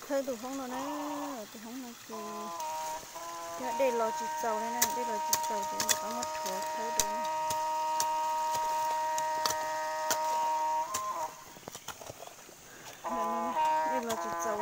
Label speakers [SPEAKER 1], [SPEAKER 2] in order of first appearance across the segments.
[SPEAKER 1] khơi tụ không nó nè tụ không nó kì cái để lò chỉ dầu đây nè, để lò chỉ dầu thì nó có một chỗ khơi tụ để lò chỉ dầu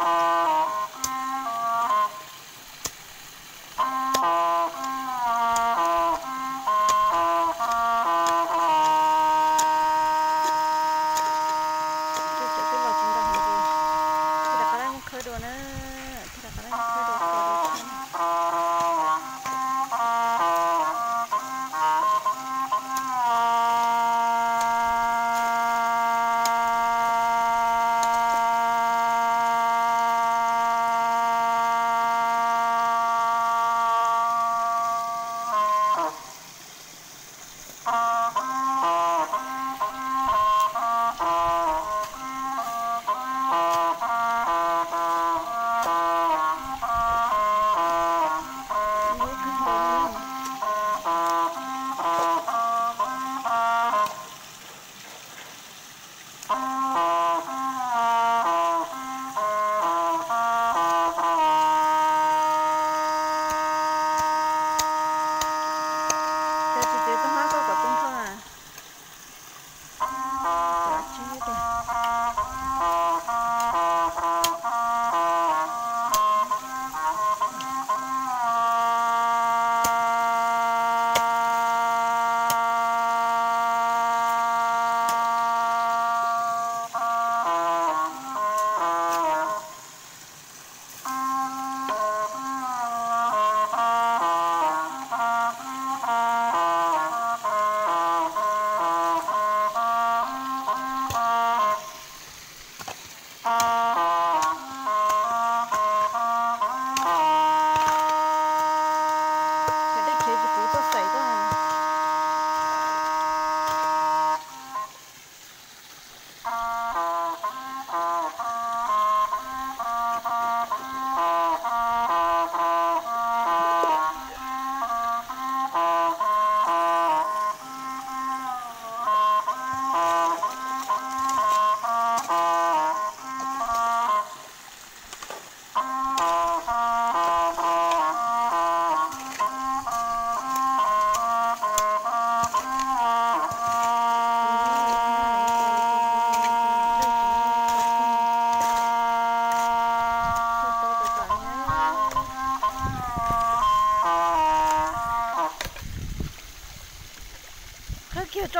[SPEAKER 1] Uh...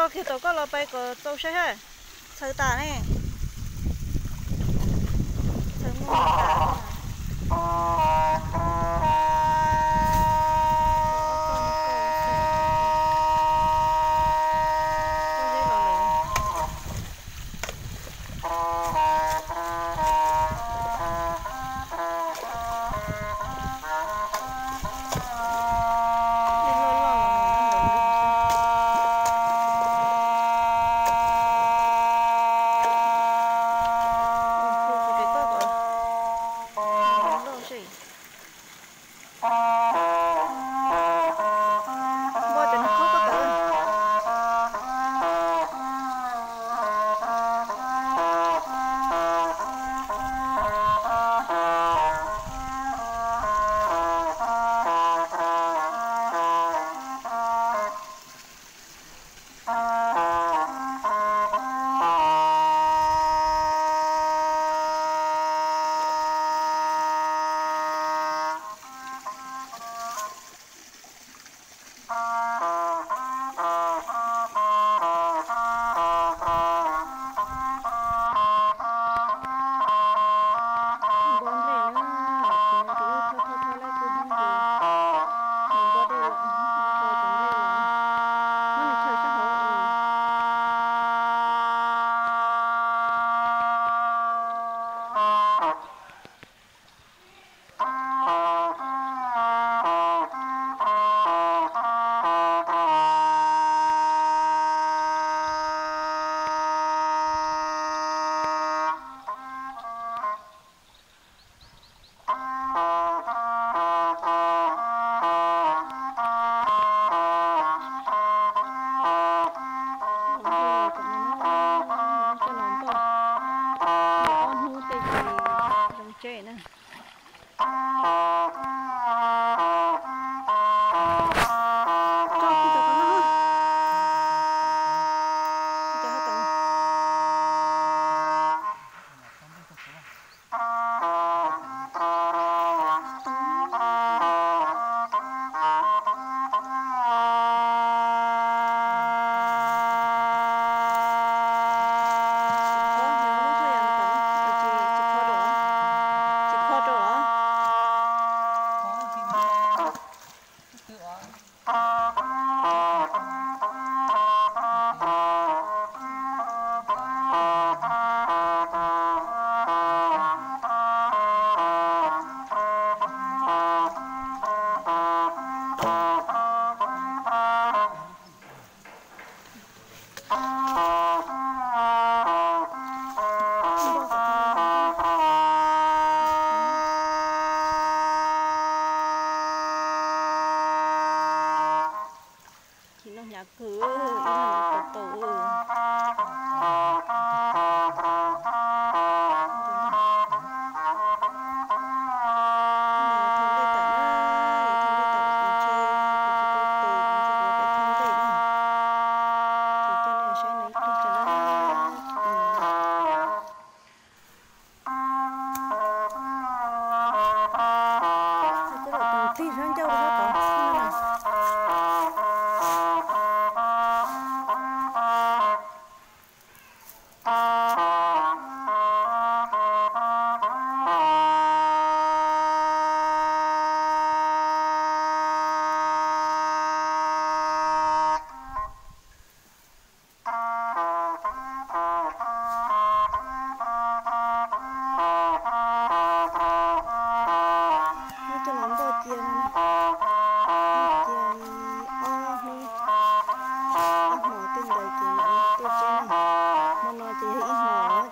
[SPEAKER 1] cho khi tàu có lò bay của tàu xe hết sợ tả này. Sợ mua Bye.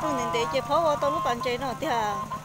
[SPEAKER 1] 不能得接跑我到路半截了的。